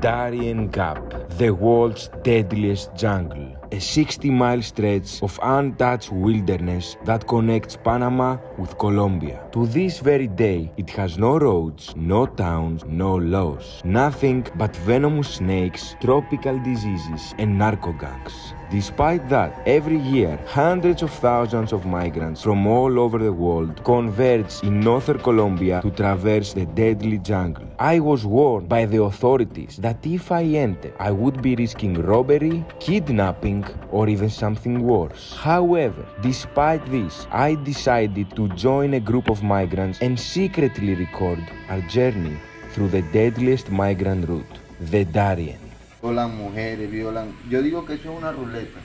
Darien Gap, the world's deadliest jungle. A 60 mile stretch of untouched wilderness that connects Panama with Colombia. To this very day, it has no roads, no towns, no laws. Nothing but venomous snakes, tropical diseases, and narco gangs. Despite that, every year, hundreds of thousands of migrants from all over the world converge in northern Colombia to traverse the deadly jungle. I was warned by the authorities that if I enter, I would be risking robbery, kidnapping, or even something worse. However, despite this, I decided to join a group of migrants and secretly record our journey through the deadliest migrant route, the Darien. violan mujeres, violan. Yo digo que eso es una ruleta.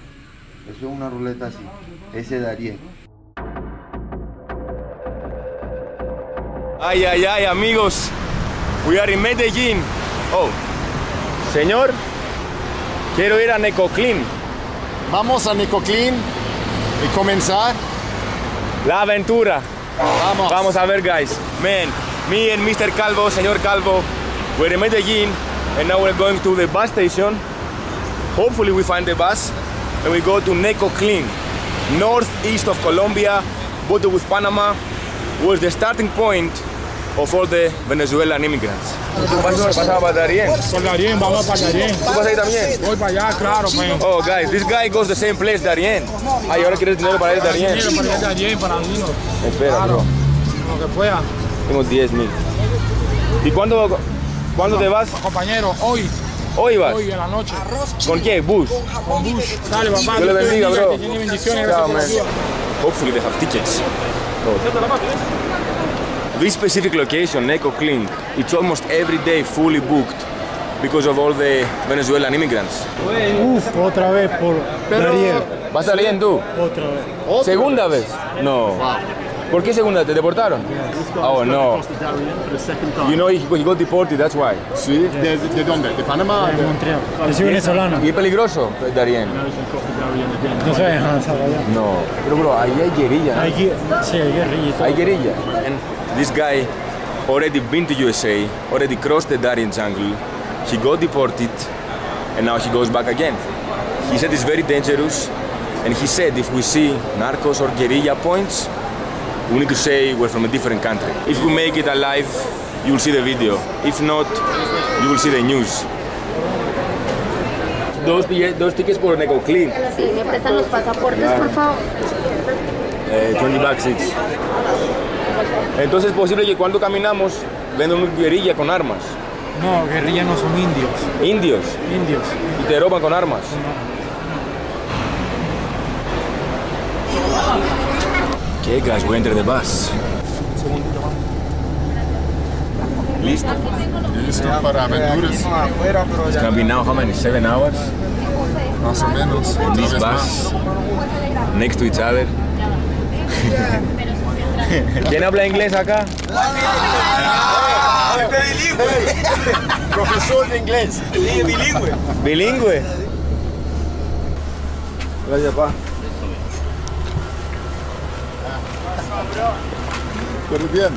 Eso es una ruleta así. Ese Darien. Ay, ay, ay, amigos. We are in Medellín. Oh, señor, quiero ir a Necoclín. Vamos a Nicoclín y comenzar. La aventura. Vamos. Vamos a ver, guys. Man, me and Mr. Calvo, señor Calvo, we're in Medellín, and now we're going to the bus station. Hopefully, we find the bus, and we go to Necoclín, northeast of Colombia, border with Panama, was the starting point of all the Venezuelan immigrants. ¿Tú vas a para Darien? Por Darien, vamos para Darien. ¿Tú vas ahí también? Voy para allá, claro, man. Oh, guys, this guy goes the same place, Darien. Ay, ahora quieres dinero para ir a Darien. Dinero para ir a Darien, para irnos. Espera, Claro, bro. lo que pueda. Tengo 10 mil. ¿Y cuándo, cuándo te vas? Compañero, hoy, Hoy vas. hoy en la noche, ¿Con quién? Bus. con Bush. Dale, papá. Dios le bendiga, bro. Que tiene bendiciones. Chao, man. Hopefully they have tickets. This specific location, Neco Clean, it's almost every day fully booked because of all the Venezuelan immigrants. Uf, otra vez por Darien. ¿Vas a Darien tú? Otra vez. ¿Segunda vez? No. ¿Por qué segunda? ¿Te deportaron? Oh, no. You know he, he got deported, that's why. Sí, ¿de, de dónde? ¿De Panamá? De Montreal. Soy venezolano. ¿Y es peligroso, Darien? No dejan desarrollar. No. Pero, bro, ahí hay guerrilla. ¿no? Hay sí, hay guerrilla. Hay guerrilla. This guy already been to USA, already crossed the Darien jungle. He got deported, and now he goes back again. He said it's very dangerous, and he said if we see narcos or guerrilla points, we need to say we're from a different country. If we make it alive, you will see the video. If not, you will see the news. Dos, dos tickets por Necoclín, Sí, me prestan los pasaportes, por favor. eh, 20 bucks each. Entonces es posible que cuando caminamos vendan una guerrilla con armas. No, guerrilla no son indios. Indios. Indios. Y te roban con armas. Okay, guys, we enter the bus. Listo. Listo para aventuras. It's gonna be now how many? Seven hours? Más o menos. Otra This bus next to each other. ¿Quién habla inglés acá? Profesor de inglés. Bilingüe. Gracias, pa. Pero bien.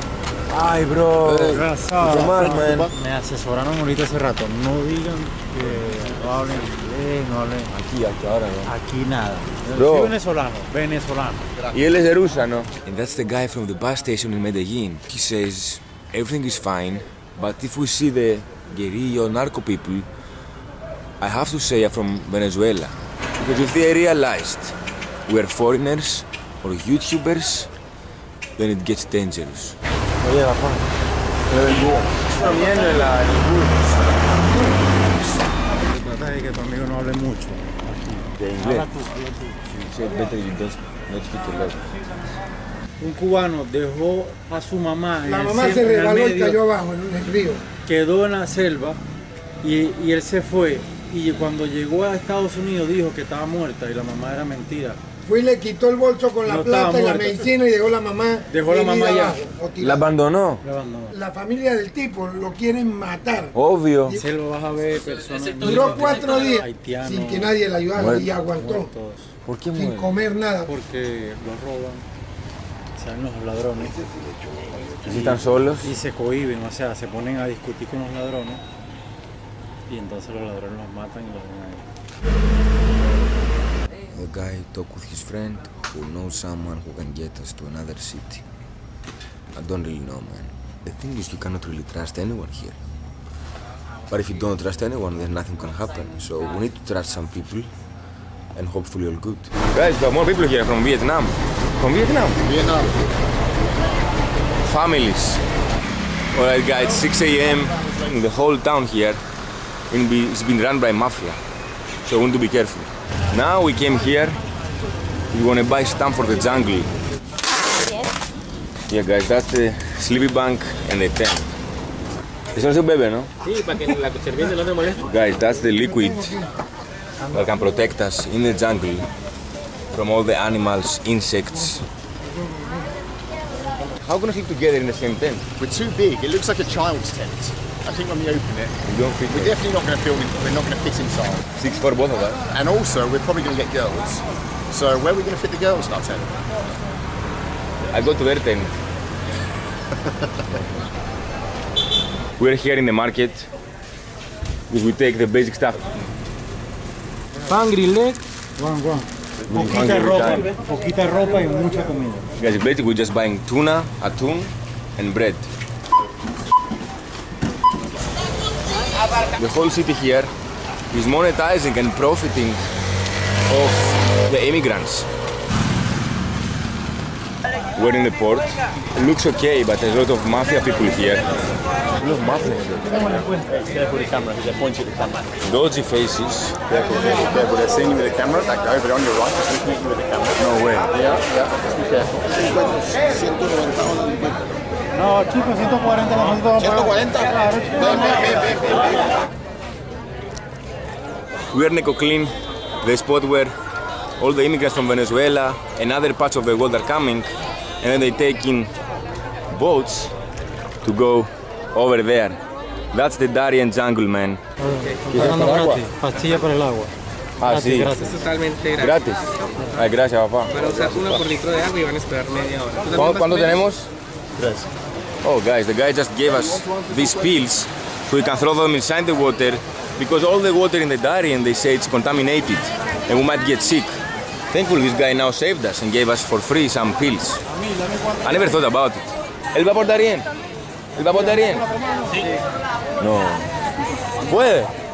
Ay, bro. Razado. más, man? Me asesoraron ahorita hace rato. No digan que hablen inglés, no hablen. Aquí, aquí ahora, ¿no? Aquí nada. Yo Bro. soy venezolano, venezolano. Y él es de Rusia, ¿no? And that's the guy from the bus station in Medellin. He says everything is fine, but if we see the guerrilla narco people, I have to say I'm from Venezuela. Because if they realized we're foreigners or YouTubers, then it gets dangerous. Oye, papá. Te bendiga. También en la no hable mucho. de inglés. Habla tú, habla tú. Said better you don't, not speak a lot. Un cubano dejó a su mamá. La mamá se rebaló y cayó abajo en el río. Quedó en la selva y, y él se fue. Y cuando llegó a Estados Unidos dijo que estaba muerta y la mamá era mentira. Fue y le quitó el bolso con la No plata y la medicina y dejó la mamá. Dejó la mamá allá. La abandonó. La abandonó. La familia del tipo lo quieren matar. Obvio. Se lo vas a ver personas. Duró cuatro días sin que nadie le ayudara Muerto. y aguantó. muertos, ¿Por qué Sin comer nada. porque los roban. Salen los ladrones. Si están solos. Y se cohiben, o sea, se ponen a discutir con los ladrones. y entonces los ladrones los matan y los dejan ahí. The guy talked with his friend who knows someone who can get us to another city. I don't really know, man. The thing is, you cannot really trust anyone here. But if you don't trust anyone, then nothing can happen. So we need to trust some people, and hopefully all good. Guys, we have more people here from Vietnam. From Vietnam? Vietnam. Families. Alright, guys, 6 a.m. The whole town here in be- is been run by mafia. So we want to be careful. Now we came here. We want to buy stamp for the jungle. Yes. Yeah, guys, that's the sleepy bank and the tent. Eso no se bebe, ¿no? Sí, para que la serpiente no te moleste. Guys, that's the liquid that can protect us in the jungle from all the animals, insects. How can we sleep together in the same tent? We're too big. It looks like a child's tent. I think when we open it, We don't fit we're in. definitely not going to feel we're not going to fit inside. Six for both of us. And also, we're probably going to get girls. So where are we going to fit the girls in our tent? I go to their tent. We're here in the market because we take the basic stuff. Pan grillé, guan, guan. Really Poquita ropa, poquita ropa y mucha comida. Guys, basically we're just buying tuna, atún, and bread. The whole city here is monetizing and profiting of the immigrants. We're in the port. It looks okay, but there's a lot of mafia people here. A lot of mafia here. Careful the camera, they're pointing at the camera. Dodgy faces. Careful. They're seeing you with the camera. That guy over there on your right is looking at you with the camera. No way. Yeah, yeah. Just be careful. No, chicos, 140 nosotros 140. Claro. We're in Necoclin, the spot where all the immigrants from Venezuela and other parts of the world are coming, and then they take in boats to go over there. That's the Darien jungle, man. Dando gratis, pastilla para el agua. Ah, Gratis, sí. gratis. Totalmente gratis. Gratis. Ay, gracias, papá. Van a usar una por litro de agua y van a esperar media hora. ¿Tú también ¿Cuánto, tenemos? Oh, guys, the guy just gave us these pills so we can throw them inside the water because all the water in the Darien, they say it's contaminated and we might get sick. Thankfully, this guy now saved us and gave us for free some pills. I never thought about it. ¿Él va por Darien? ¿Él va por Darien? No. ¿Puede?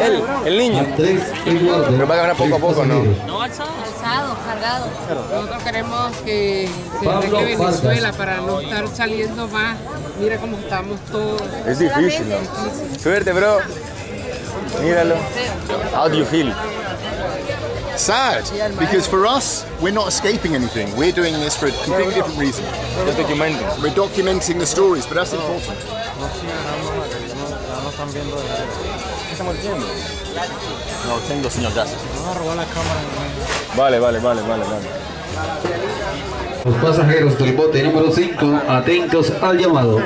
Él, el niño. Pero va a ganar poco a poco, ¿no? No, alzado. Alzado, cargado. Nosotros queremos que se arregle Venezuela para no estar saliendo más. Mira cómo estamos todos. Es difícil, ¿no? Suerte, bro. Míralo. How do you feel? Sad, because for us, we're not escaping anything. We're doing this for a completely different reason. Just documenting. We're documenting the stories, but that's important. No sigan dando que ya no, ya no están viendo de ¿Qué estamos haciendo? No, tengo, señor, gracias. Van a robar la cámara. Vale, vale, vale, vale, vale. Los pasajeros del bote número 5, atentos al llamado.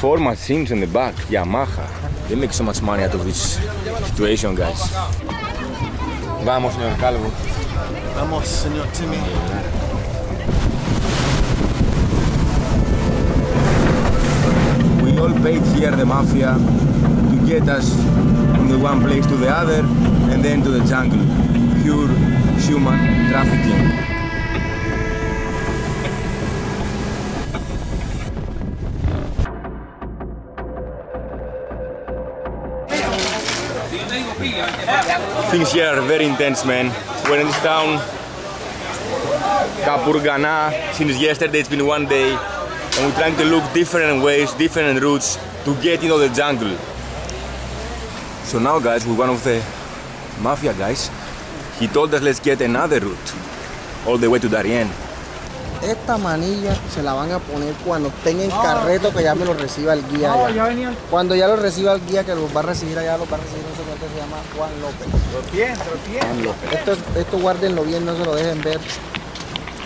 Four machines in the back, Yamaha. They make so much money out of this situation, guys. Vamos, señor Calvo. Vamos, señor Timmy. Paid here the mafia to get us from the one place to the other and then to the jungle. Pure human trafficking. Things here are very intense, man. We're in this town, Capurganá. Since yesterday, it's been one day, and we're trying to look different ways, different routes to get into the jungle. So now, guys, we're one of the mafia guys. He told us let's get another route, all the way to Darien. Esta manilla se la van a poner cuando estén en carreto que ya me lo reciba el guía allá. Cuando ya lo reciba el guía que los va a recibir allá, los va a recibir no sé cuánto se llama Juan López. Juan López. Esto, esto guárdenlo bien, no se lo dejen ver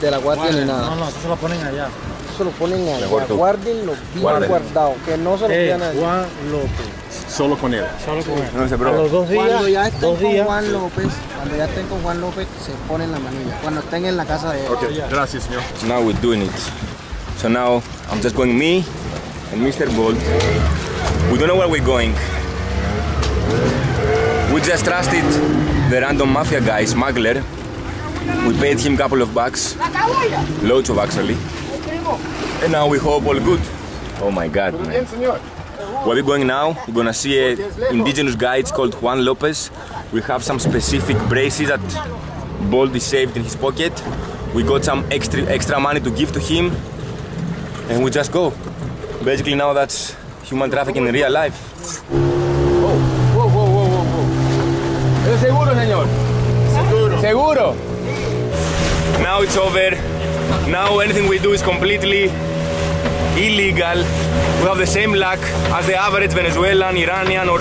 de la guardia ni nada. No, no, eso se lo ponen allá. Eso lo ponen tú. Guárdenlo bien Guárdenlo. guardado, que no se lo Eh, pidan a. Juan López. Solo con él. Solo con él. No sé, A bro. los dos días, Cuando ya estén dos con días. Juan López, cuando ya estén con Juan López, se ponen la manilla. Cuando estén en la casa de él. Okay, gracias, señor. So now we're doing it. So now I'm just going me and Mr. Bolt We don't know where we're going. We just trusted the random mafia guy, smuggler. We paid him a couple of bucks, loads of actually. And now we hope all good. Oh my god, man. Where we're going now, we're gonna see an indigenous guy, it's called Juan Lopez. We have some specific braces that Baldy saved in his pocket. We got some extra extra money to give to him, and we just go. Basically now that's human trafficking in real life. Oh, whoa, whoa, whoa, whoa, whoa. ¿Es seguro, señor? Seguro. Seguro. Now it's over. Now anything we do is completely illegal. We have the same luck as the average Venezuelan, Iranian, or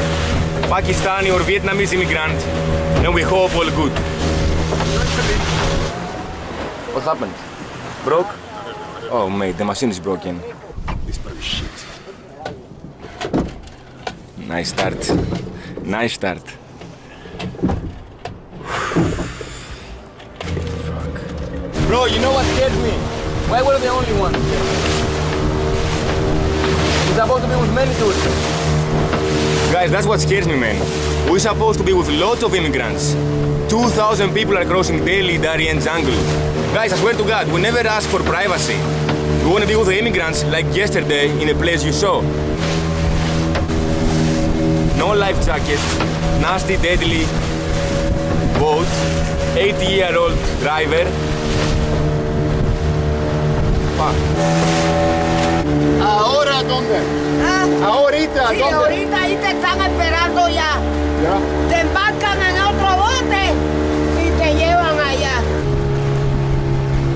Pakistani or Vietnamese immigrant, and we hope all good. What happened? Broke? Oh mate, the machine is broken. This boat is shit. Nice start. Nice start. Fuck. Bro, you know what scares me? Why we're the only ones? Supposed to be with many tourists. Guys, that's what scares me, man. We're supposed to be with lots of immigrants. 2,000 people are crossing daily Darien jungle. Guys, I swear to God, we never ask for privacy. We want to be with the immigrants like yesterday in a place you saw. No life jacket, nasty, deadly boat, 80-year-old driver. Fuck. ¿Ahora dónde? ¿Ah? Ahorita, Sí, ¿dónde? ahorita ahí te están esperando ya. Te embarcan en otro bote y te llevan allá.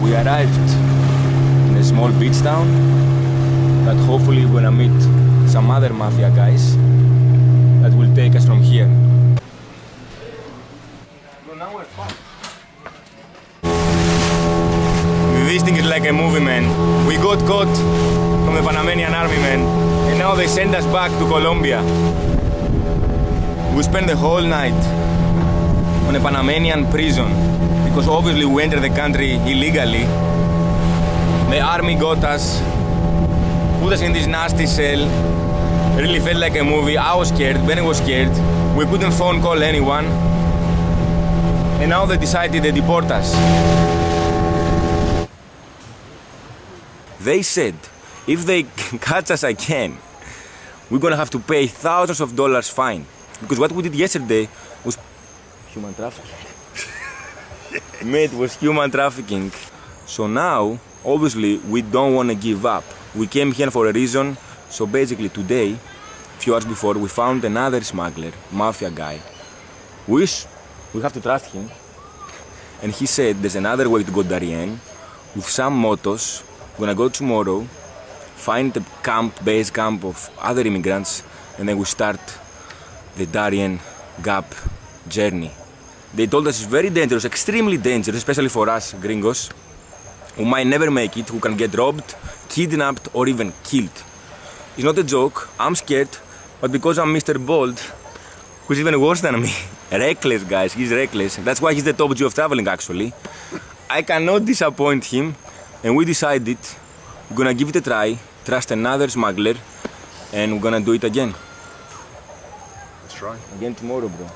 We arrived in a small beach town that hopefully we're gonna meet some other mafia guys that will take us from here. This thing is like a movie, man. We got caught from the Panamanian army, men. and now they send us back to Colombia. We spent the whole night on a Panamanian prison because obviously we entered the country illegally. The army got us, put us in this nasty cell. It really felt like a movie. I was scared, Benny was scared. We couldn't phone call anyone. And now they decided to deport us. They said if they catch us again, we're gonna have to pay thousands of dollars fine. Because what we did yesterday was human trafficking. Mate, was human trafficking. So now, obviously, we don't want to give up. We came here for a reason. So basically, today, a few hours before, we found another smuggler, mafia guy. Wish we have to trust him. And he said there's another way to go Darien with some motos. We're gonna go tomorrow, find the camp, base camp of other immigrants, and then we start the Darien Gap journey. They told us it's very dangerous, extremely dangerous, especially for us gringos, who might never make it, who can get robbed, kidnapped, or even killed. It's not a joke, I'm scared, but because I'm Mr. Bold, who's even worse than me, reckless, guys, he's reckless. That's why he's the top Jew of traveling, actually. I cannot disappoint him, and we decided we're gonna give it a try, trust another smuggler, and we're gonna do it again. Let's try. Again tomorrow, bro.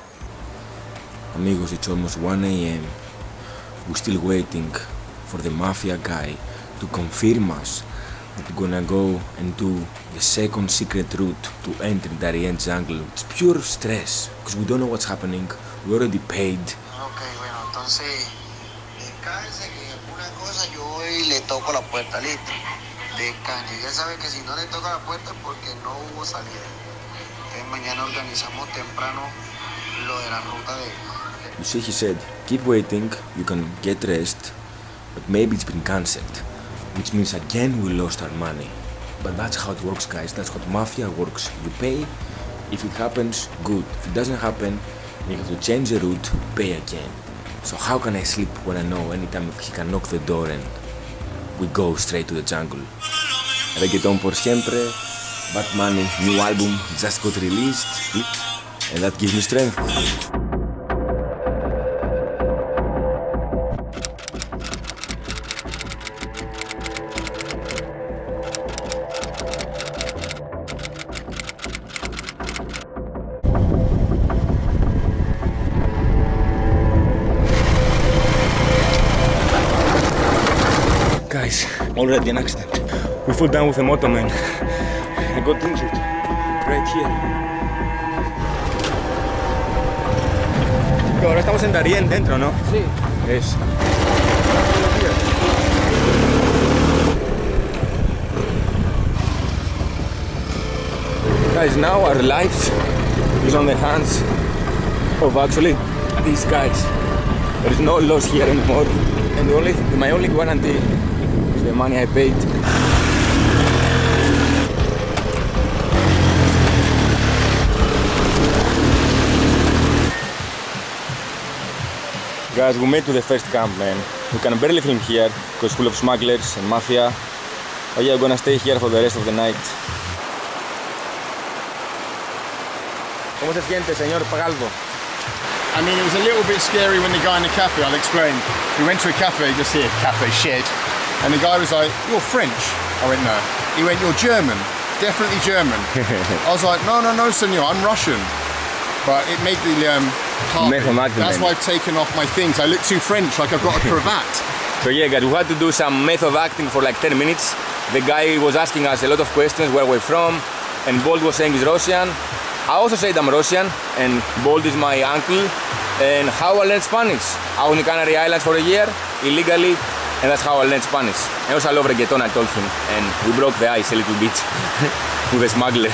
Amigos, it's almost 1 a.m. We're still waiting for the mafia guy to confirm us that we're gonna go and do the second secret route to enter Darien jungle. It's pure stress because we don't know what's happening. We already paid. Ok, bueno, entonces, descanse que una cosa yo voy y le toco la puerta, listo. Descanse, ya sabe que si no le toca la puerta es porque no hubo salida. Entonces mañana organizamos temprano lo de la ruta de... You see, he said, keep waiting, you can get rest, but maybe it's been cancelled. Which means again we lost our money. But that's how it works, guys. That's how mafia works. You pay, if it happens, good. If it doesn't happen, you have to change the route, pay again. So how can I sleep when I know anytime he can knock the door and we go straight to the jungle? Reggaeton por siempre, Bad Bunny, new album just got released, and that gives me strength. An accident. We fell down with a motor man. I got injured right here. Ahora estamos en Darien dentro, ¿no? Sí. Es. Guys, now our lives is on the hands of actually these guys. There is no loss here anymore, and the only, my only guarantee is the money I paid. Guys, we made to the first camp, man. We can barely film here because full of smugglers and mafia. But yeah, we're gonna stay here for the rest of the night. ¿Cómo se siente, señor Pagaldo? I mean, it was a little bit scary when the guy in the cafe, I'll explain. We went to a cafe, just here, cafe shed, and the guy was like, You're French? I went, No. He went, You're German, definitely German. I was like, No, no, no, senor, I'm Russian. But it made the um, heart. Method acting, That's why I've taken off my things. I look too French, like I've got a cravat. So yeah, guys, we had to do some method acting for like 10 minutes. The guy was asking us a lot of questions, where we're from, and Bold was saying he's Russian. I also said I'm Russian, and Bold is my uncle. And how I learned Spanish? I was in Canary Islands for a year, illegally, and that's how I learned Spanish. And also I love reggaeton, I told him, and we broke the ice a little bit with a smuggler.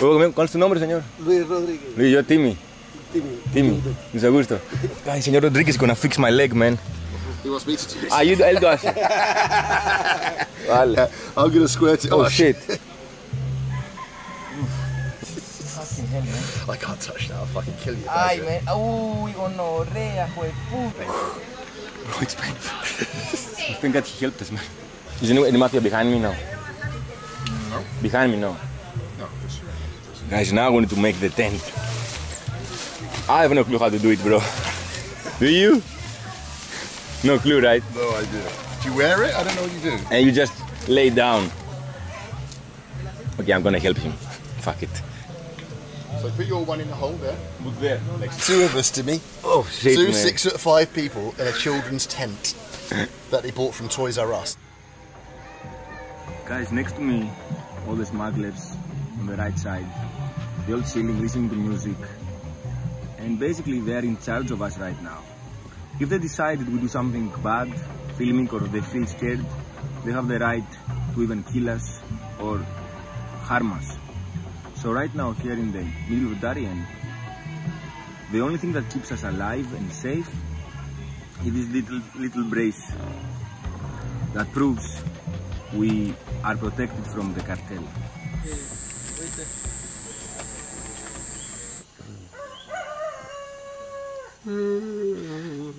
¿Cuál es tu nombre, señor? Luis Rodríguez. Luis, yo Timmy. Timmy. Timmy, mucho gusto. Ay, señor Rodríguez gonna fix my leg, man. He wants me to do it. Ah, you, él lo hace. Vale. I'm gonna squirt it. Oh, shit. Eh. I can't touch that. I'll fucking kill you. if I Ay, do. me. Uy, gonorrea, puta. Oh, it's painful. I think that he helped us, man. Is any, any mafia behind me now? No. Behind me, no. No, just. Guys, now we need to make the tent. I have no clue how to do it, bro. Do you? No clue, right? No idea. Do you wear it? I don't know what you do. And you just lay down. Okay, I'm gonna help him. Fuck it. So put your one in the hole there. Look there. Two of us, Timmy. Oh, shit, Two man. six foot five people in a children's tent that they bought from Toys R Us. Guys, next to me, all the smugglers on the right side. They're all chilling, listening to music. And basically, they're in charge of us right now. If they decide that we do something bad, filming, or they feel scared, they have the right to even kill us or harm us. So right now, here in the middle of Darien, the only thing that keeps us alive and safe is this little little brace that proves we are protected from the cartel.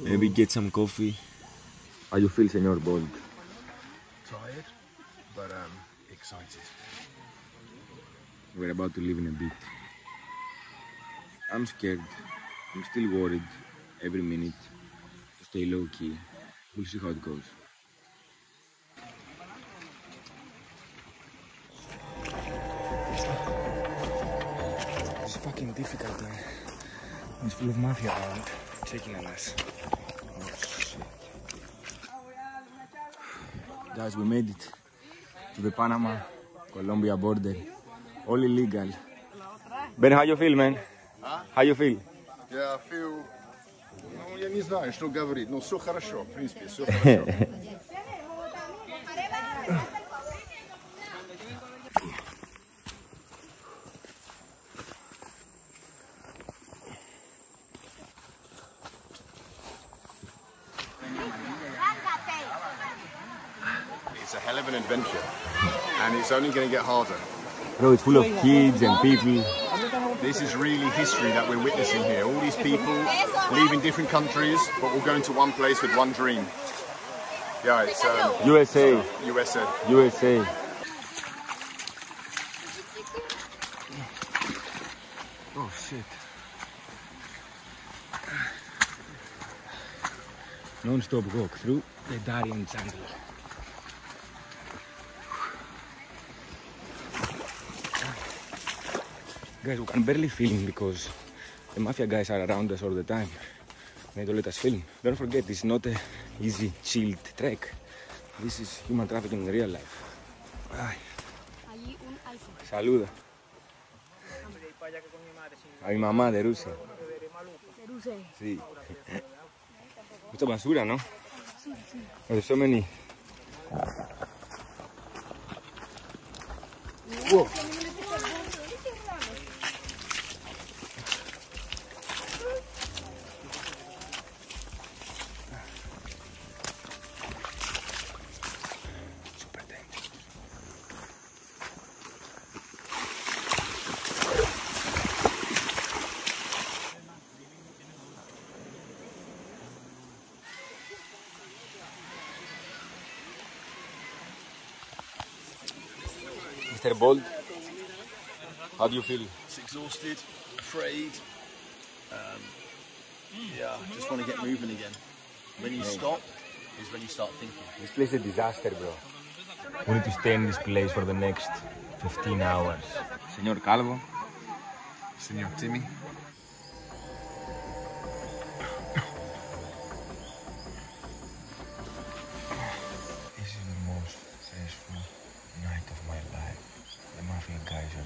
Maybe get some coffee. How you feel, Senor Bold? Tired, but um, excited. We're about to leave in a bit. I'm scared. I'm still worried every minute to stay low key. We'll see how it goes. It's fucking difficult, man. It's full of mafia around, checking on us. Oh, shit. Guys, we made it to the Panama Colombia border. All illegal. Ben, how you feel, man? How you feel? Я feel... Ну, я не знаю, что говорить. Ну, все хорошо, в принципе, все хорошо. It's a hell of an adventure, and it's only going to get harder. It's full of kids and people. This is really history that we're witnessing here. All these people leaving different countries, but all going to one place with one dream. Yeah, it's um, USA. USA. USA. Oh shit. Non-stop walk through the Darien jungle. Guys, we can barely film because the mafia guys are around us all the time. Don't let us film. Don't forget, it's not a easy, chilled trek. This is human trafficking in real life. Ay. Saluda. A mi mamá de Rusia. Sí. Mucha basura, ¿no? There's so many. Whoa. Mr. Bold, how do you feel? It's exhausted, afraid. Um, yeah, just want to get moving again. When you stop is when you start thinking. This place is a disaster, bro. We need to stay in this place for the next 15 hours. Señor Calvo. Señor Timmy.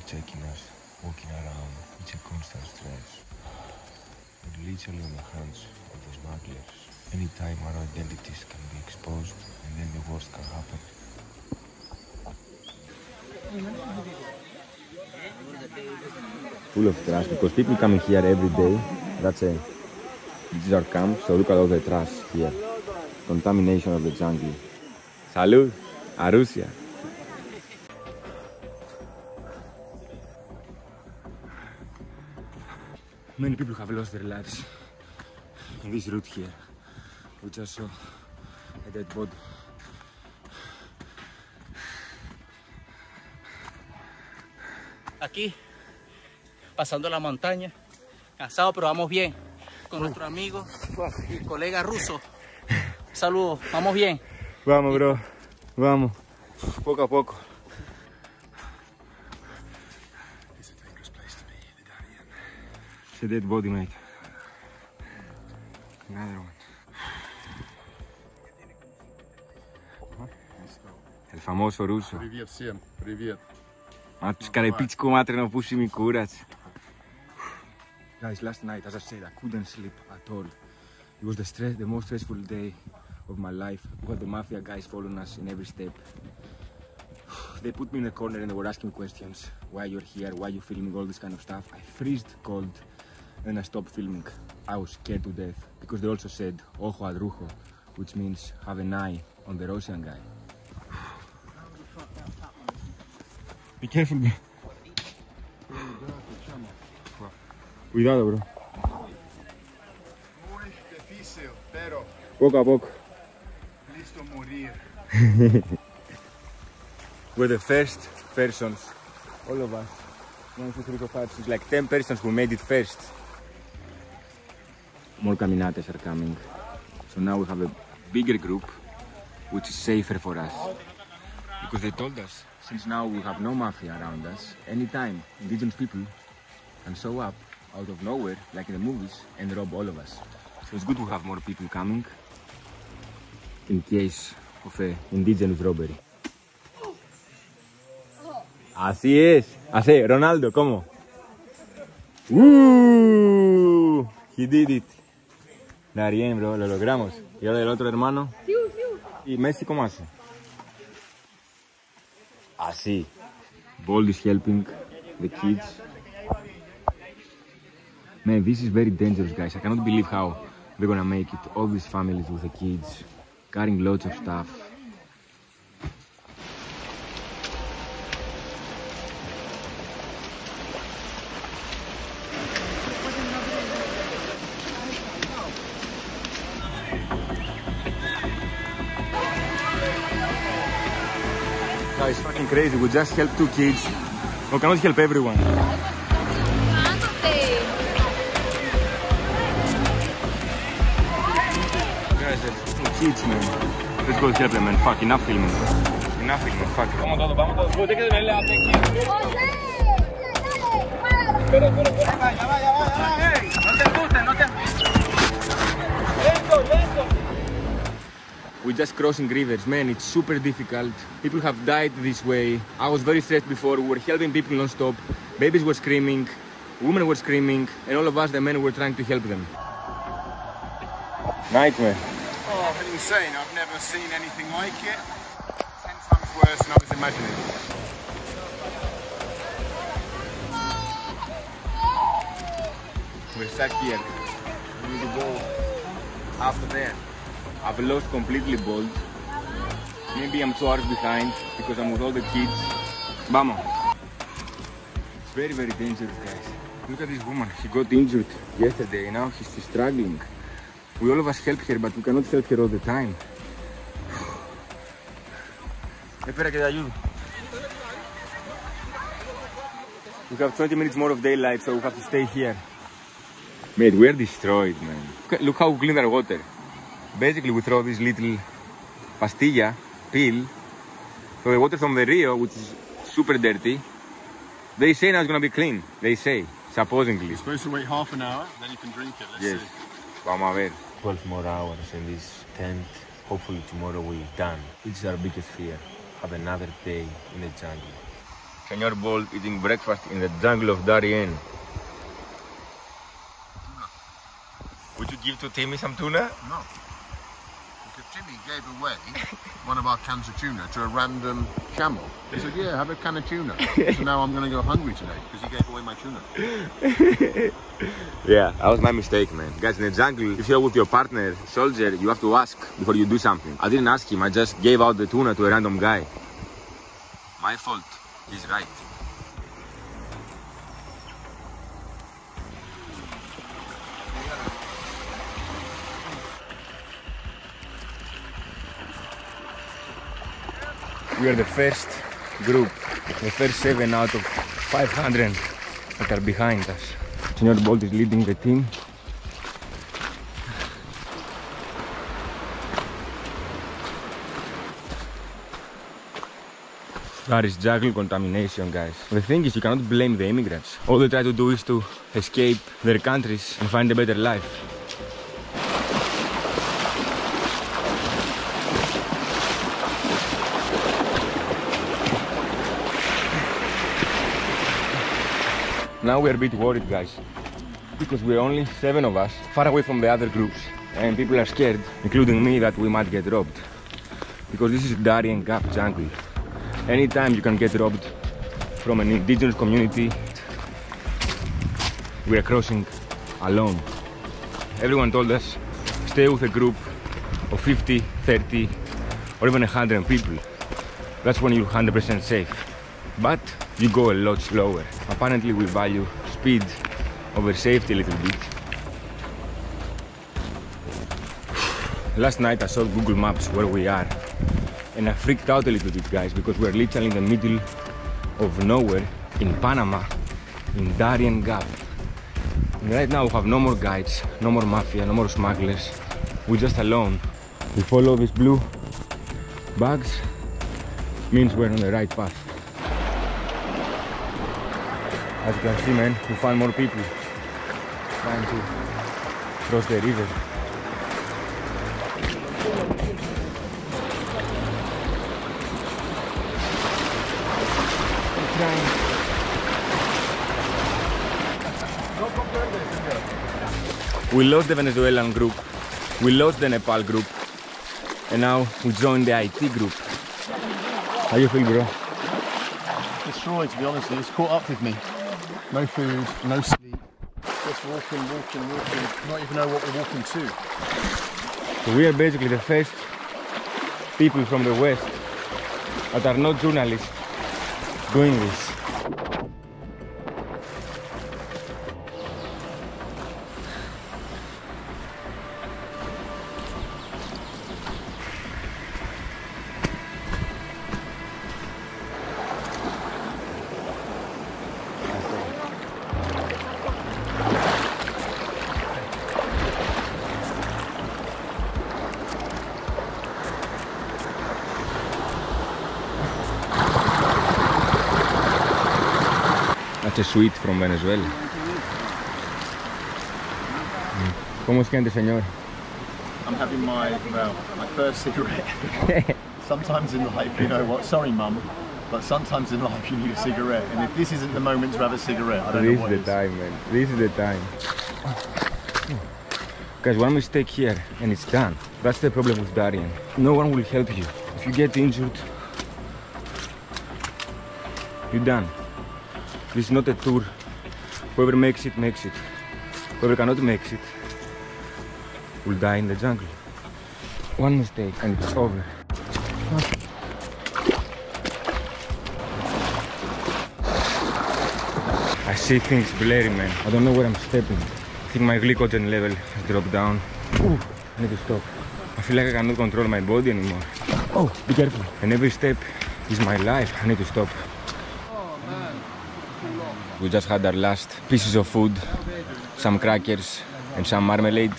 Checking us, walking around. It's a constant stress. We're literally in the hands of the smugglers. Anytime our identities can be exposed, and then the worst can happen. Full of trash because people coming here every day. That's a. This is our camp, so look at all the trash here. Contamination of the jungle. Salud, a Many people have lost their lives in this route here. We just saw a dead body. Aquí, pasando la montaña, cansado pero vamos bien, con nuestro amigo y colega ruso. Saludos, vamos bien. Vamos, bro. Vamos. Poco a poco. It's a dead body, mate. Another one. El famoso ruso. Привет всем, привет. Mats karepitsko matreno pussimi kurats. Guys, last night, as I said, I couldn't sleep at all. It was the stress, the most stressful day of my life. We had the mafia guys following us in every step. They put me in a corner and they were asking questions. Why you're here? Why you filming all this kind of stuff? I freezed cold and I stopped filming. I was scared to death because they also said ojo ad rujo, which means have an eye on the Russian guy. Be careful, bro. Cuidado, bro. Muy difícil, pero Poco a poco. listo morir. We're the first persons, all of us. One, two, three, four, five, six, like 10 persons who made it first. More caminantes are coming. So now we have a bigger group, which is safer for us. Because they told us, since now we have no mafia around us, anytime indigenous people can show up out of nowhere, like in the movies, and rob all of us. So it's good to have more people coming in case of a indigenous robbery. Así es. Así, Ronaldo, ¿cómo? Uh, he did it. Bien, bro, lo logramos. Y ahora el otro hermano. ¿Y Messi cómo hace? Así. Bold is helping the kids. Man, this is very dangerous, guys. I cannot believe how they're gonna make it. All these families with the kids, carrying loads of stuff. Crazy. We just helped two kids. We cannot help everyone. Guys, they're kids, man. Let's go help them, man. Fuck, enough filming. Enough filming, fuck. Vamos todos, vamos todos. Vos tenés que tenerle a Espera, espera, espera. Ya va, ya va, ya va, ya va. Ey, We're just crossing rivers. Man, it's super difficult. People have died this way. I was very stressed before. We were helping people non-stop. Babies were screaming, women were screaming, and all of us, the men, were trying to help them. Nightmare. Oh, insane. I've never seen anything like it. Ten times worse than I was imagining. We're stuck here. We need to go after there. I've lost completely Bolt. Maybe I'm two hours behind because I'm with all the kids. Vamos. It's very, very dangerous, guys. Look at this woman. She got injured yesterday. Now she's struggling. We all of us help her, but we cannot help her all the time. Espera que te ayudo. We have 20 minutes more of daylight, so we have to stay here. Mate, we're destroyed, man. Look- Look how clean our water. Basically, we throw this little pastilla, pill, so the water from the Rio, which is super dirty, they say now it's gonna be clean. They say, supposedly. You're supposed to wait half an hour, then you can drink it. Let's Yes. see. Vamos a ver. 12 more hours in this tent. Hopefully tomorrow we're done. This is our biggest fear. Have another day in the jungle. Senor Bolt eating breakfast in the jungle of Darien. Would you give to Timmy some tuna? No. Gave away one of our cans of tuna to a random camel. He said, yeah, have a can of tuna. so now I'm going to go hungry today because he gave away my tuna. Yeah, that was my mistake, man. Guys, in the jungle, if you're with your partner, soldier, you have to ask before you do something. I didn't ask him, I just gave out the tuna to a random guy. My fault. He's right. We are the first group, the first seven out of 500 that are behind us. Senor Bolt is leading the team. That is jungle contamination, guys. The thing is, you cannot blame the immigrants. All they try to do is to escape their countries and find a better life. Now we're a bit worried, guys, because we're only seven of us, far away from the other groups, and people are scared, including me, that we might get robbed. Because this is Darien Gap jungle. Anytime you can get robbed from an indigenous community, we are crossing alone. Everyone told us stay with a group of 50, 30, or even 100 people. That's when you're 100% safe. But you go a lot slower. Apparently, we value speed over safety a little bit. Last night I saw Google Maps where we are and I freaked out a little bit, guys, because we're literally in the middle of nowhere in Panama, in Darien Gap. And right now we have no more guides, no more mafia, no more smugglers. We're just alone. We follow these blue bags, means we're on the right path. As you can see, man, we find more people trying to cross the river. We lost the Venezuelan group, we lost the Nepal group, and now we joined the IT group. How you feel, bro? Destroyed, to be honest. It's caught up with me. No food, no sleep. Just walking, walking, walking. Not even know what we're walking to. So we are basically the first people from the West that are not journalists doing this. Sweet from Venezuela. ¿Cómo se siente, señor? I'm having my well, my first cigarette. sometimes in life, you know what? Sorry, mum, but sometimes in life you need a cigarette, and if this isn't the moment to have a cigarette, I don't This know is what the is. time, man. This is the time. Guys, one mistake here and it's done. That's the problem with Darien. No one will help you. If you get injured, you're done. This is not a tour. Whoever makes it, makes it. Whoever cannot make it will die in the jungle. One mistake and it's over. I see things blurry, man. I don't know where I'm stepping. I think my glycogen level has dropped down. Ooh, I need to stop. I feel like I cannot control my body anymore. Oh, be careful. And every step is my life. I need to stop. We just had our last pieces of food, some crackers and some marmalade.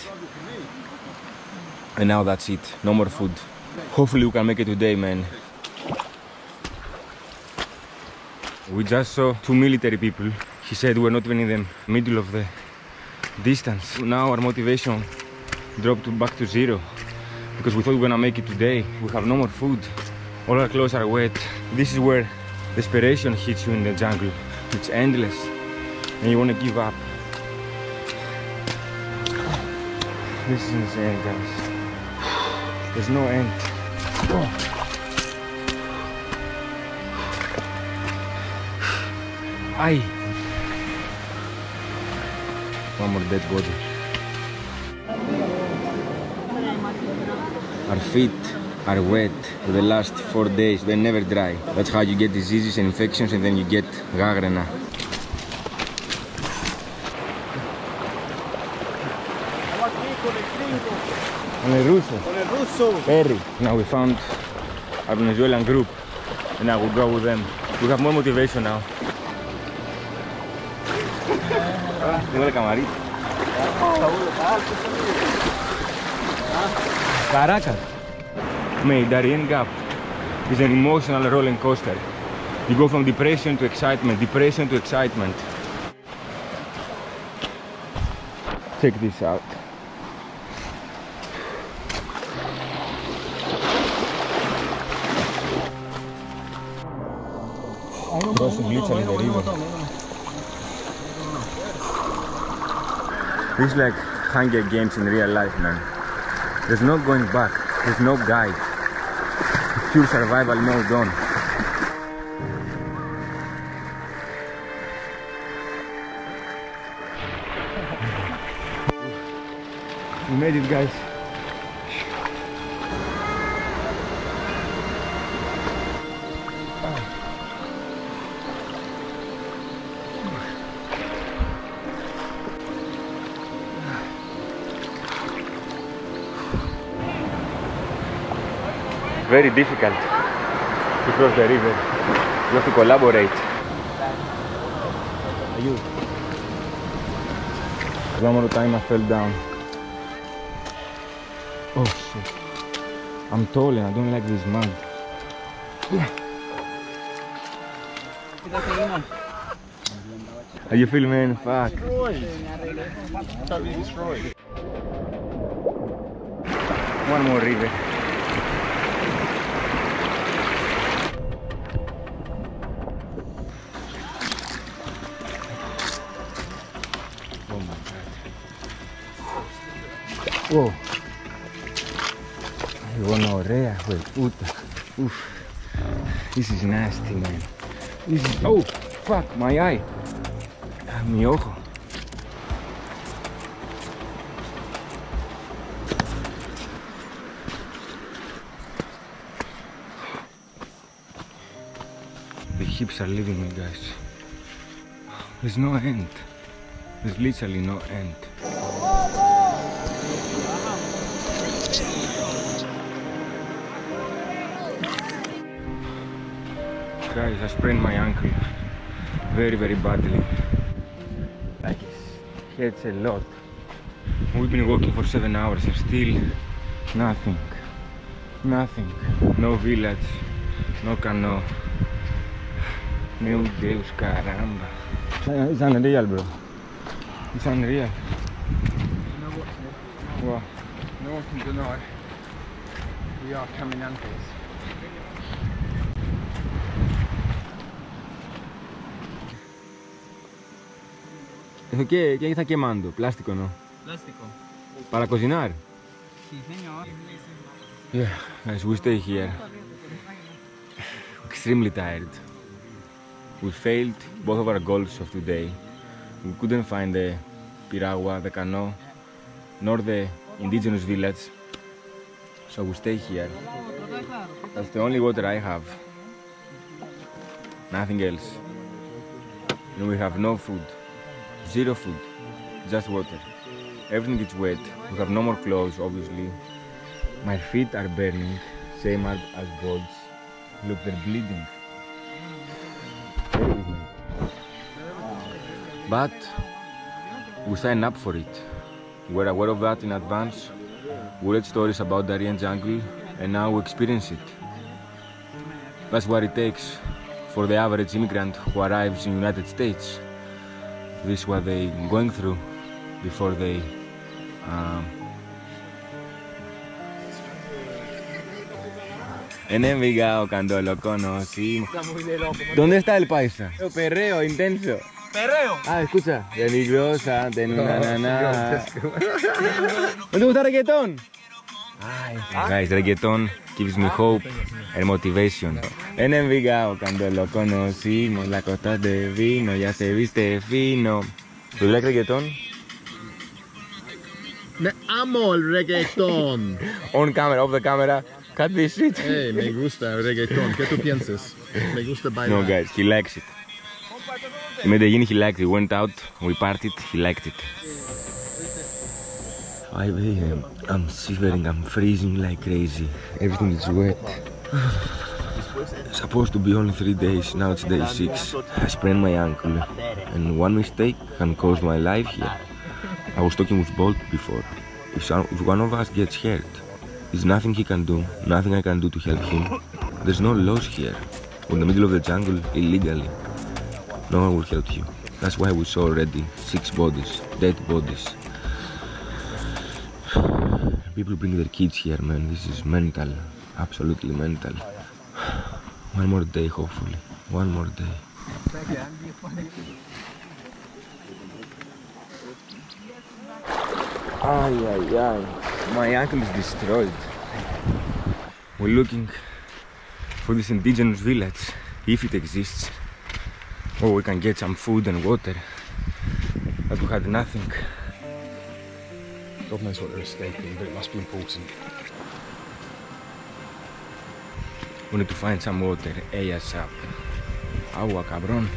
And now that's it. No more food. Hopefully we can make it today, man. We just saw two military people. He said we're not even in the middle of the distance. Now our motivation dropped back to zero because we thought we were gonna make it today. We have no more food. All our clothes are wet. This is where desperation hits you in the jungle. It's endless and you wanna give up. This is insane, guys. There's no end. Ay. One more dead body. Our feet are wet for the last four days. They never dry. That's how you get diseases and infections and then you get gangrena. Con el ruso. Con el ruso. Perry. Now we found a Venezuelan group and I will go with them. We have more motivation now. Tengo la camarita. Caracas. Mate, Darien Gap is an emotional roller coaster. You go from depression to excitement, depression to excitement. Check this out. Crossing literally the river. This is like Hunger Games in real life, man. There's no going back. There's no guide. Pure survival mode on. Made it, guys. very difficult to cross the river. You have to collaborate. You. One more time I fell down. I'm tall and I don't like this mud. How you feel man? Fuck. Totally destroyed. One more river. Oh my god. Wow gonorrhea, with puta. Oof. This is nasty, man. This is, oh, fuck, my eye. Ah, mi ojo. The hips are leaving me, guys. There's no end. There's literally no end. Guys, I sprained my ankle very, very badly. Like it hurts a lot. We've been walking for seven hours and still nothing. Nothing. No village, no canoe. Meu Deus, caramba. It's unreal, bro. It's unreal. Wow. No one can deny we are caminantes. ¿Eso qué, qué está quemando? Plástico, ¿no? Plástico. Para cocinar. Sí, señor. Yeah, guys, we stay here. Extremely tired. We failed both of our goals of today. We couldn't find the piragua, the canoe, nor the indigenous village. So we stay here. That's the only water I have. Nothing else. And we have no food. Zero food. Just water. Everything is wet. We have no more clothes, obviously. My feet are burning, same as, as. Look, they're bleeding. But we signed up for it. We're aware of that in advance. We read stories about Darien jungle and now we experience it. That's what it takes for the average immigrant who arrives in the United States. This is what they're going through before they um, En Envigado cuando lo conocimos. Está muy de loco. ¿Dónde está el paisa? Perreo intenso. Perreo. Ah, escucha. Peligrosa, ten una nana. ¿No te gusta reggaetón? Ay, guys, reggaetón gives me hope and motivation. En Envigado cuando lo conocimos, la costa de vino, ya se viste fino. ¿Tú like reggaetón? Me amo el reggaetón. On camera, off the camera. Cut this shit. Hey, me gusta el reggaetón. ¿Qué tú piensas? Me gusta bailar. No, guys, he likes it. In Medellin, he liked it. We went out, we partied, he liked it. 5 a.m. I'm shivering, I'm freezing like crazy. Everything is wet. Supposed to be only three days, now it's day six. I sprained my ankle, and one mistake can cost my life here. I was talking with Bolt before. If, some, if one of us gets hurt, there's nothing he can do, nothing I can do to help him. There's no laws here. We're in the middle of the jungle, illegally. No one will help you. That's why we saw already six bodies, dead bodies. People bring their kids here, man. This is mental, absolutely mental. One more day, hopefully. One more day. Ay, ay, ay. My ankle is destroyed. We're looking for this indigenous village, if it exists. Or we can get some food and water. But we had nothing. God knows what they're escaping, but it must be important. We need to find some water ASAP. Agua, cabrón.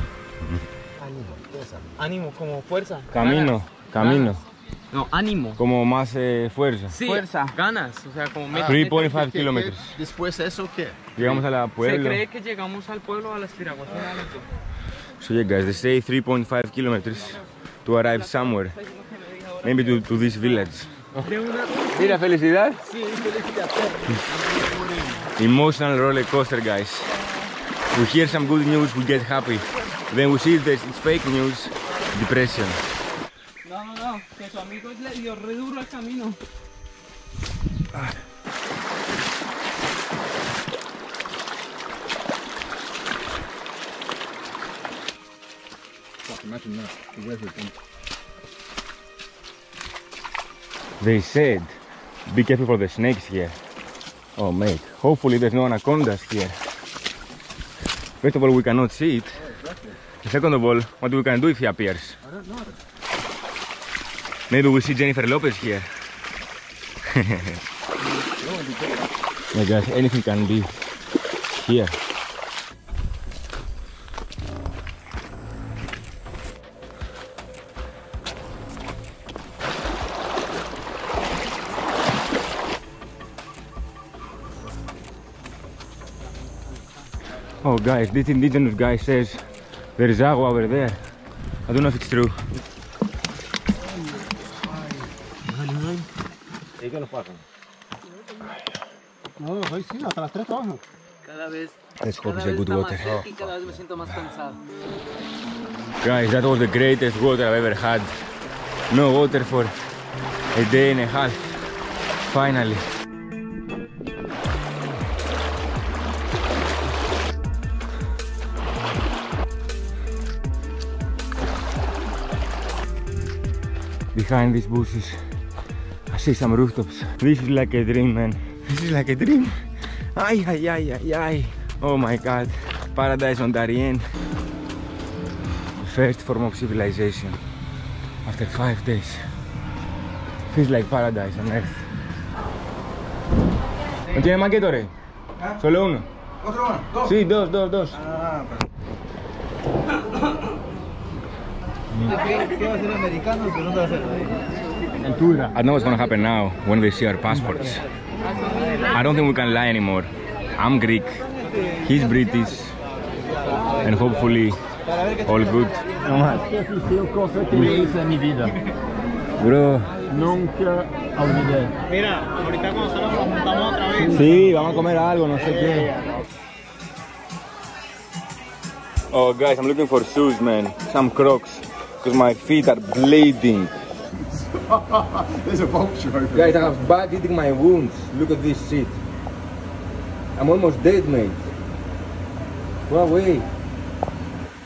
Ánimo, como fuerza. Camino, camino. No, ánimo. Como más eh, fuerza. Sí, fuerza. Ganas. O sea, como meta. 3.5 kilómetros. Después de eso, ¿qué? Llegamos a la Se pueblo. cree que llegamos al pueblo a las piraguas. So yeah guys, they say 3.5 kilometers to arrive somewhere. Maybe to, to this village. Mira, felicidad. Sí, felicidad. Emotional roller coaster, guys. We hear some good news, we get happy. Then we see this, it's fake news, depression. No, no, no. Que su amigo le dio re duro al camino. Fuck, imagine that. The weather thing. They said, be careful for the snakes here. Oh mate, hopefully there's no anacondas here. First of all, we cannot see it. Second of all, what do we can do if he appears? I don't know. Maybe we see Jennifer Lopez here. My gosh, anything can be here. Guys, this indigenous guy says there is agua over there. I don't know if it's true. No, hoy sí, hasta las 3 trabajo. Cada vez. Let's hope cada a good water. Guys, that was the greatest water I've ever had. No water for a day and a half. Finally. Behind these bushes, I see some rooftops. This is like a dream, man. This is like a dream. Ay, ay, ay, ay, ay. Oh my god. Paradise on Darien. The first form of civilization. After five days. Feels like paradise on earth. ¿No tiene maqueto, Rey? Solo uno. ¿Otro uno? ¿Dos? Sí, dos, dos, dos. Ah, ¿Qué I know what's gonna happen now when they see our passports. I don't think we can lie anymore. I'm Greek, he's British, and hopefully all good. cosa que yo hice en. Bro, Nunca olvidé. Mira, ahorita cuando salgamos nos montamos otra vez. sí, vamos a comer algo, no sé qué. Oh, guys, I'm looking for shoes, man. Some Crocs, because my feet are bleeding. There's a vulture over Guys, I have bad eating my wounds. Look at this shit. I'm almost dead, mate. Go away.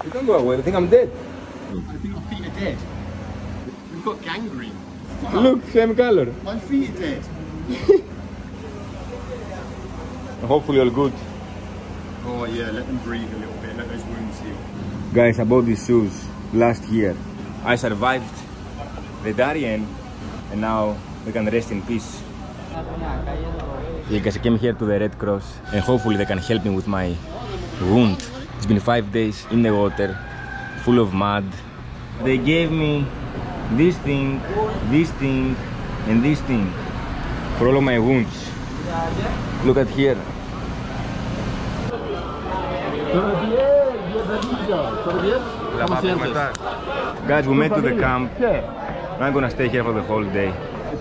You don't go away. I think I'm dead. I think my feet are dead. We've got gangrene. Look, same color. My feet are dead. Hopefully all good. Oh yeah, let them breathe a little bit, let those wounds heal. Guys, I bought these shoes last year. I survived the Darien and now we can rest in peace. Because I came here to the Red Cross and hopefully they can help me with my wound. It's been five days in the water, full of mud. They gave me this thing, this thing, and this thing for all of my wounds. Look at here. Guys, we made to the camp. I'm gonna stay here for the whole day.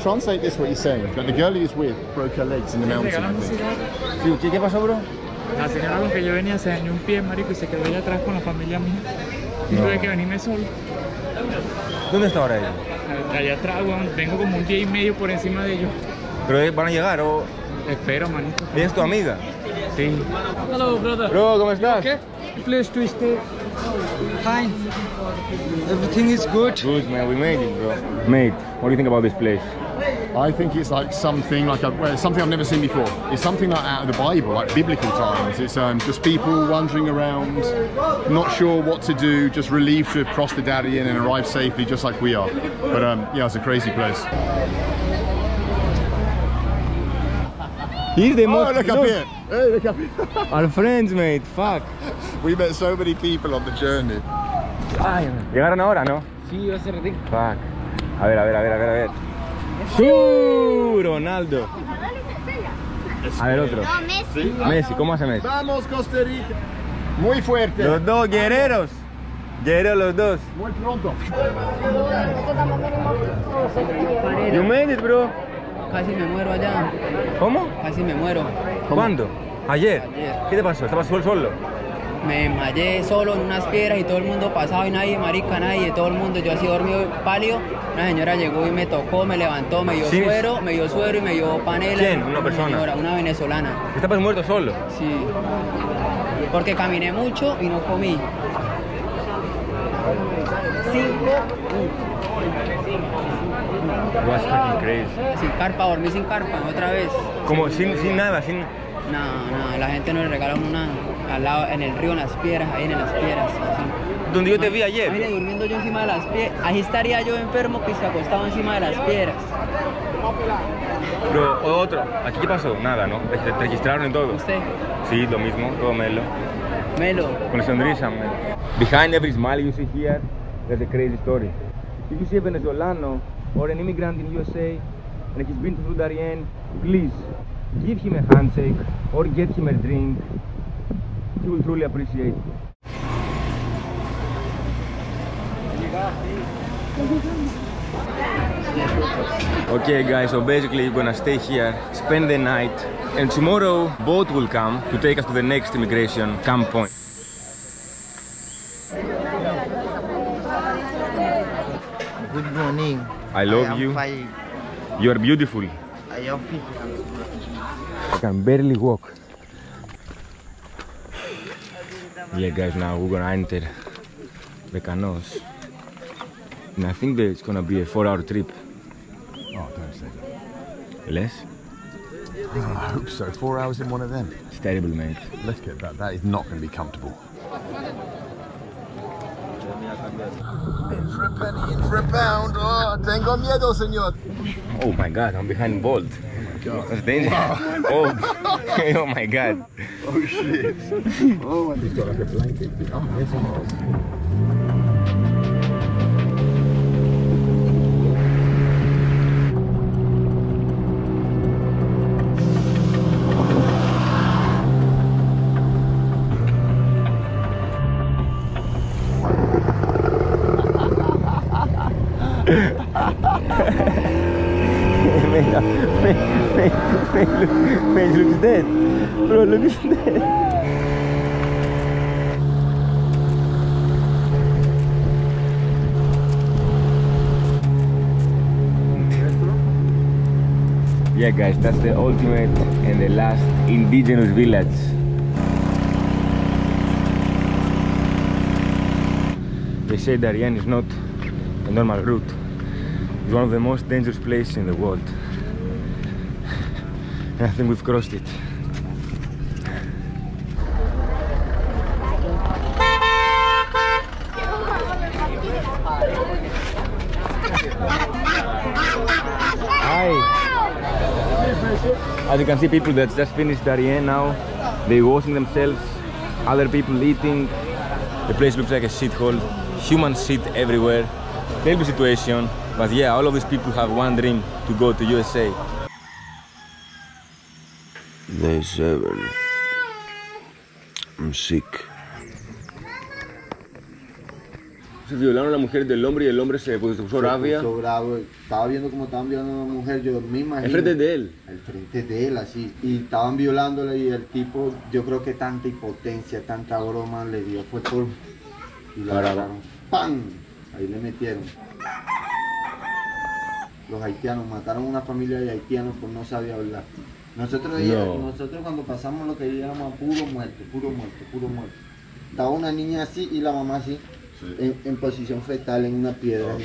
Translate this what you're saying. Like the girl he was with broke her legs in the mountain, I think. Sí, ¿qué, qué pasó, bro? La señora con que yo venía se dañó un pie, marico, y se quedó allá atrás con la familia mía. Y No. tuve que venirme solo. ¿Dónde está ahora ella? Allá atrás, weón, tengo como un día y medio por encima de ellos. ¿Pero eh, van a llegar o...? Espero, manito. ¿Ella es tu amiga? Sí. Hello, brother. Bro, ¿cómo estás? Okay. Place to stay. Fine. Everything is good. Good, man. We made it, bro. Mate, what do you think about this place? I think it's like something like a, well, something I've never seen before. It's something like out of the Bible, like biblical times. It's um, just people wandering around, not sure what to do, just relieved to have crossed the Darien and arrived safely, just like we are. But um, yeah, it's a crazy place. He's the Oh, most... look up here! Hey, look up here! Our friends, mate. Fuck. We met so many people on the journey. Ay, llegaron ahora, ¿no? Sí, va a ser rico. Fuck. A ver, a ver, a ver, a ver, a ver. ¡Sí! Ronaldo. A ver, otro. Sí. Messi, ¿cómo hace Messi? Vamos, Costa Rica. Muy fuerte. Los dos guerreros. Guerreros los dos. Muy pronto. You made it, bro. Casi me muero allá. ¿Cómo? Casi me muero. ¿Cuándo? ¿Ayer? Ayer. ¿Qué te pasó? ¿Estabas solo? solo? Me desmayé solo en unas piedras y todo el mundo pasaba y nadie, marica, nadie, todo el mundo. Yo así dormido pálido. Una señora llegó y me tocó, me levantó, me dio Sí. suero, me dio suero y me dio panela. ¿Quién? ¿Una persona? señora, una venezolana. ¿Estabas muerto solo? Sí. Porque caminé mucho y no comí. Cinco. Was fucking crazy. Sin carpa, dormí sin carpa, otra vez. Como sin, sin nada, sin... No, no, la gente no le regala nada. Al lado, en el río, en las piedras, ahí en las piedras. así. Donde yo te vi ayer. Imagínate, durmiendo yo encima de las piedras. Ahí estaría yo enfermo que se acostaba encima de las piedras. Pero otro, ¿aquí qué pasó? Nada, ¿no? Te, registraron y todo. ¿Usted? Sí, lo mismo, todo melo. Melo. Con sonrisa, man. Behind every smile you see here, there's a crazy story. If you see a Venezuelano or an immigrant in USA and he's been through Darien, please give him a handshake or get him a drink. He will truly appreciate it. Okay guys, so basically you're gonna stay here, spend the night, and tomorrow boat will come to take us to the next immigration camp point. Good morning. I love am you. fine. You are beautiful. Allá un piso. I can barely walk. Yeah, guys, now we're gonna enter the canals. And I think that it's gonna be a four hour trip. Oh, don't say that. Less? I hope so. Four hours in one of them. It's terrible, mate. Let's get that. That is not going to be comfortable. In for a penny, in for a pound. Oh, tengo miedo, señor. Oh my god, I'm behind Bolt. That's dangerous. Oh. oh my god. Oh shit. oh, and he's got like a blanket. Oh, yes, he Yeah guys, that's the ultimate and the last indigenous village. They say Darien is not a normal route. It's one of the most dangerous places in the world. And I think we've crossed it. Hi! As you can see, people that just finished Darien now, they washing themselves, other people eating. The place looks like a shithole, human shit everywhere. Terrible situation, but yeah, all of these people have one dream to go to USA. Day seven. I'm sick. Se violaron a la mujer del hombre y el hombre se puso Se rabia. puso bravo. Estaba viendo cómo estaban violando a una mujer, yo me imagino. Enfrente de él. Al frente de él, así. Y estaban violándola y el tipo, yo creo que tanta impotencia, tanta broma le dio, fue por... Y la Bravo. agarraron. ¡Pam! Ahí le metieron. Los haitianos mataron a una familia de haitianos por no saber hablar. Nosotros, No. nosotros cuando pasamos lo que llamamos puro muerto, puro muerto, puro muerto. Estaba una niña así y la mamá así, en, en posición fetal en una piedra.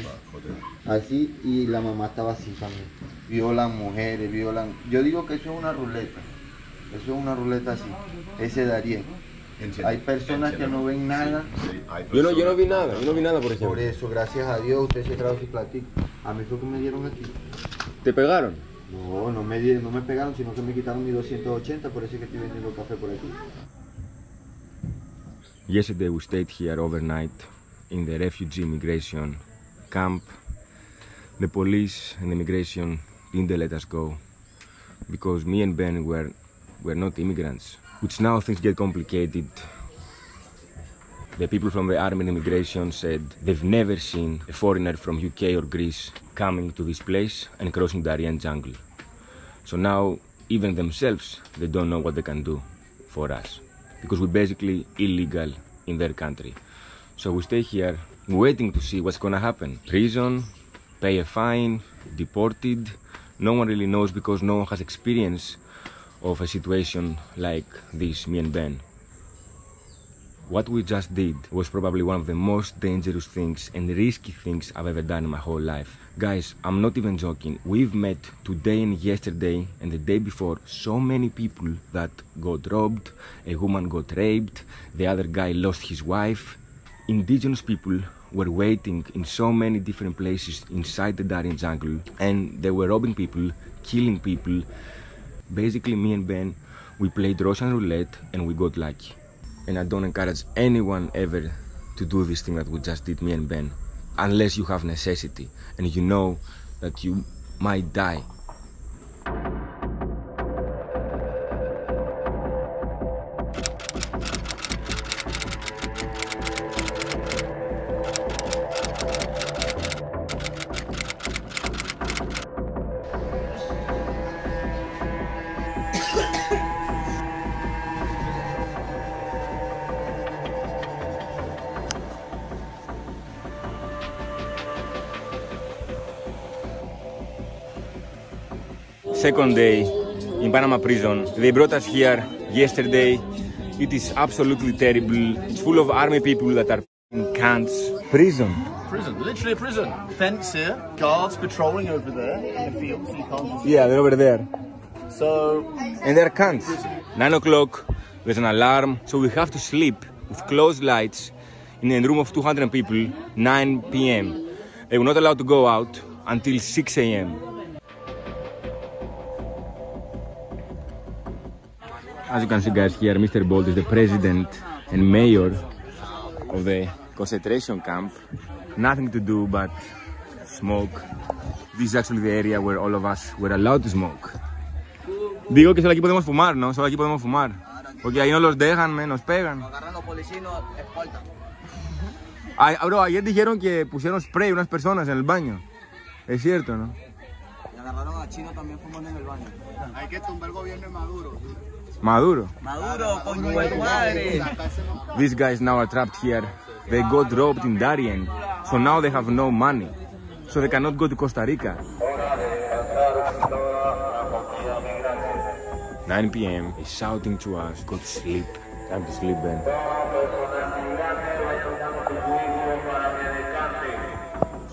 así y la mamá estaba así también. Violan mujeres, violan. Yo digo que eso es una ruleta. Eso es una ruleta así. Ese Darien. Hay personas que no ven nada. Yo no, yo no vi nada, yo no vi nada, por ejemplo. Por eso, gracias a Dios, usted se trajo su platito. A mí fue que me dieron aquí. ¿Te pegaron? No, no me, dieron, no me pegaron, sino que me quitaron mi 280, por eso es que estoy vendiendo café por aquí. Yesterday we stayed here overnight in the refugee immigration camp. The police and the immigration didn't let us go because me and Ben were, were not immigrants, which now things get complicated. The people from the army and immigration said they've never seen a foreigner from UK or Greece coming to this place and crossing the Darien jungle. So now even themselves they don't know what they can do for us because we're basically illegal in their country. So we stay here waiting to see what's gonna happen. Prison, pay a fine, deported. No one really knows because no one has experience of a situation like this, me and Ben. What we just did was probably one of the most dangerous things and risky things I've ever done in my whole life. Guys, I'm not even joking. We've met today and yesterday and the day before so many people that got robbed, a woman got raped, the other guy lost his wife. Indigenous people were waiting in so many different places inside the Darien jungle and they were robbing people, killing people. Basically, me and Ben, we played Russian roulette and we got lucky. And I don't encourage anyone ever to do this thing that we just did, me and Ben, unless you have necessity and you know that you might die. Second day in Panama prison. They brought us here yesterday. It is absolutely terrible. It's full of army people that are in cunts. Prison. Prison, literally a prison. Fence here, guards patrolling over there in the field, so you can't. Yeah, they're over there. So, And they're cunts. Nine o'clock, there's an alarm, so we have to sleep with closed lights in a room of 200 people, 9 p.m. They were not allowed to go out until 6 a.m. As you can see guys here, Mr. Bolt is the president and mayor of the concentration camp. Nothing to do but smoke. This is actually the area where all of us were allowed to smoke. Digo que solo aquí podemos fumar, ¿no? Solo aquí podemos fumar. Porque ahí no los dejan, me, nos pegan. Agarran los policías y nos escoltan. Ay, bro, ayer dijeron que pusieron spray unas personas en el baño. Es cierto, ¿no? Y agarraron a Chino también fumando en el baño. hay que tumbar el gobierno de Maduro. Maduro. Maduro, coño de. These guys now are trapped here. They got robbed in Darien, so now they have no money. So they cannot go to Costa Rica. 9 p.m. He's shouting to us, go to sleep. Time to sleep then.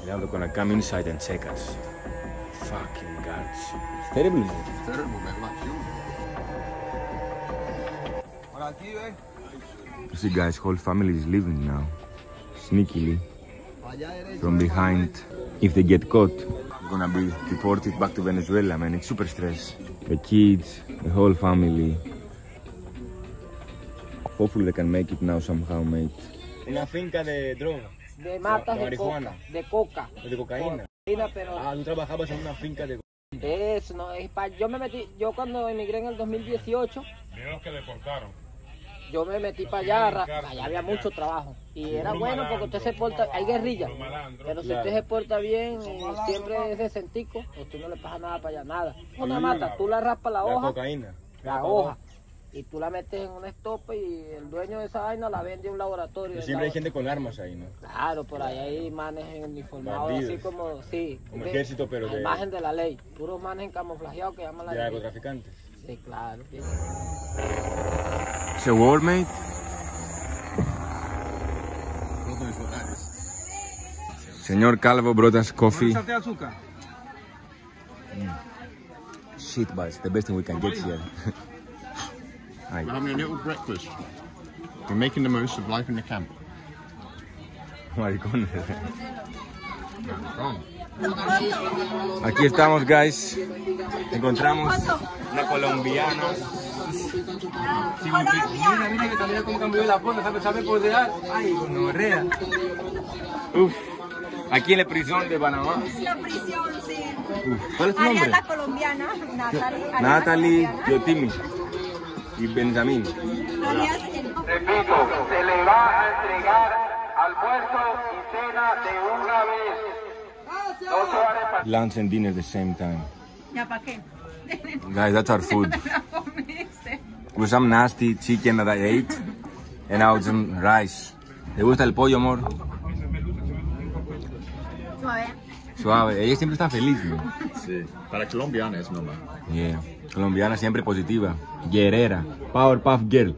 Now they're gonna come inside and check us. Fucking guards. It's terrible. man. Terrible, man, like you. You see guys, whole family is leaving now. Sneakily. From behind. If they get caught, they're gonna be deported back to Venezuela, man. It's super stress. The kids, the whole family. Hopefully they can make it now somehow, mate. Una finca de droga. De matas de de coca. marihuana. De coca. De cocaína. Cocaína, pero Ah, tú trabajabas en una finca de eso no es pa- Yo me metí, yo cuando emigré en el 2018, Vieron que deportaron. Yo me metí para allá, allá había mucho trabajo. Y era bueno porque usted se porta, hay guerrilla, pero si usted se porta bien y siempre es decentico, usted no le pasa nada para allá, nada. Una mata, tú la raspas la La hoja, cocaína. la hoja, y tú la metes en una estopa y el dueño de esa vaina la vende a un laboratorio. Pero siempre hay gente con armas ahí, ¿no? Claro, por ahí hay manes uniformados, así como, sí. Como ve, ejército, pero a de- imagen de la ley. Puros manes camuflajeados que llaman la De ley. narcotraficantes. Sí, claro. sí. It's a war, mate. Señor Calvo brought us coffee. de azúcar. Mm. Shit, but it's the best thing we can get here. Ay, We're having a little breakfast. We're making the most of life in the camp. maricones. Wrong. Aquí estamos, guys. Encontramos una colombiana. Mira, mira que también como cambió la foto, ¿sabe, sabe posear? Ay, gonorrea. Uf. Aquí en la prisión de Panamá. La prisión, sí. Uf. ¿Cuál es tu nombre? Ariana colombiana, Natalie. Ariana Natalie. Yotimi y Benjamín. Repito, se le va a entregar almuerzo y cena de una vez. Lunch and dinner at the same time. ¿Ya para qué? Guys, that's our food. With some nasty chicken that I ate and now some rice. ¿Te gusta el pollo, amor? Suave. Suave. Ella siempre está feliz, ¿no? Sí. Para colombiana es normal. Yeah. Colombiana siempre positiva. Guerrera. Powerpuff Girl.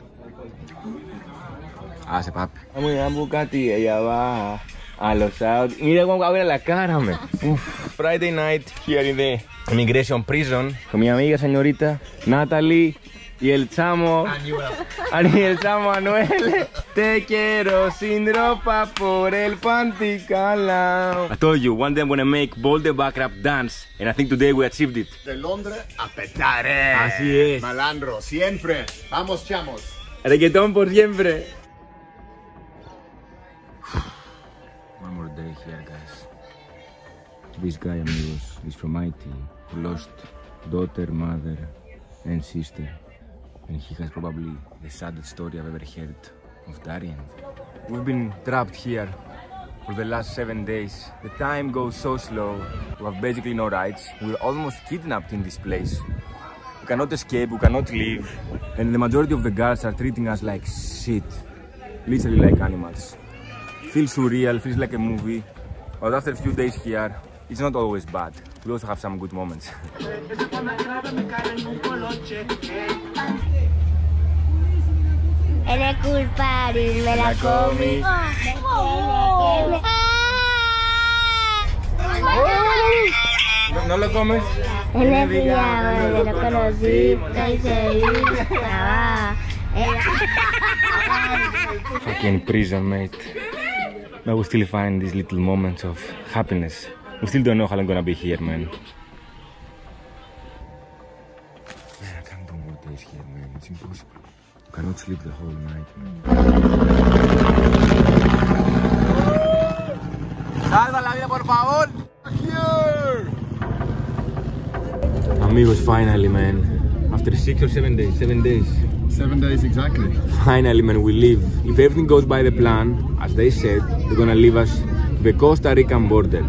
Hace papi. Vamos a Bugatti, ella va a los Saudi. Mira cómo abre la cara, me. Uf. Friday night here in the immigration prison con mi amiga señorita Natalie y el chamo. Y el chamo Anuel. Te quiero sin ropa por el panticalao. I told you, one day I'm gonna make Ball the Backrap dance. And I think today we achieved it. De Londres a Petare. Así es. Malandro, siempre. Vamos, chamos. Reggaetón por siempre. One more day here, guys. This guy, amigos, is from Haiti. Who lost daughter, mother, and sister. And he has probably the saddest story I've ever heard of Darien. We've been trapped here for the last seven days. The time goes so slow. We have basically no rights. We're almost kidnapped in this place. We cannot escape, we cannot leave. And the majority of the guards are treating us like shit. Literally like animals. Feels surreal, feels like a movie. But after a few days here, it's not always bad. We also have some good moments. Eres culpable, me la comí. ¿No, lo comes? En el día donde lo conocí, y se estaba. Fucking prison, mate. But we still find these little moments of happiness. We still don't know how long I'm gonna be here, man. Man, I can't do more days here, man. It's impossible. You cannot sleep the whole night, man. Salva la vida, por favor. Here! Amigos, finally, man. After six or seven days, seven days. Seven days exactly. Finally, man, we leave. If everything goes by the plan, as they said, they're gonna leave us to the Costa Rican border.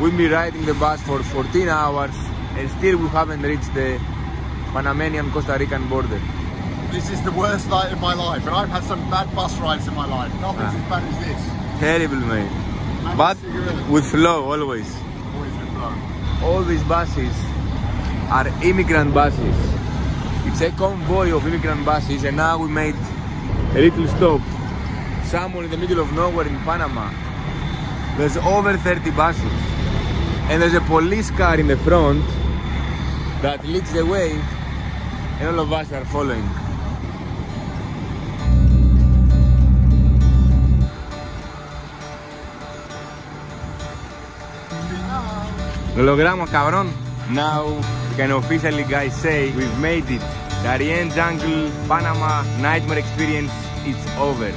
We'll be riding the bus for 14 hours and still we haven't reached the Panamanian Costa Rican border. This is the worst night of my life, and I've had some bad bus rides in my life. Nothing's Ah. as bad as this. Terrible, mate. But with flow, always. All these buses are immigrant buses. It's a convoy of immigrant buses and now we made a little stop somewhere in the middle of nowhere in Panama. There's over 30 buses and there's a police car in the front that leads the way and all of us are following. Lo logramos, cabrón. Now, we can officially, guys, say we've made it. Darien Jungle, Panama, nightmare experience, it's over.